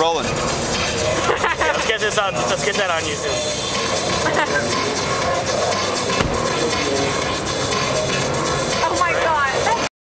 rolling. let's get this on. Let's get that on YouTube.